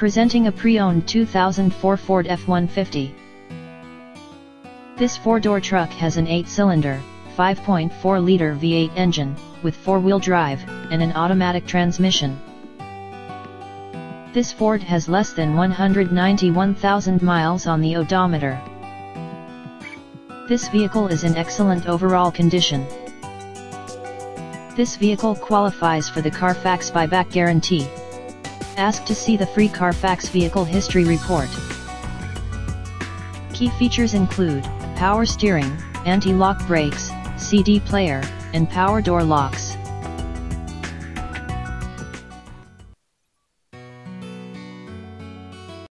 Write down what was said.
Presenting a pre-owned 2004 Ford F-150. This four-door truck has an 8-cylinder, 5.4-liter V8 engine, with four-wheel drive, and an automatic transmission. This Ford has less than 191,000 miles on the odometer. This vehicle is in excellent overall condition. This vehicle qualifies for the Carfax buyback guarantee. Ask to see the free Carfax vehicle history report. Key features include, power steering, anti-lock brakes, CD player, and power door locks.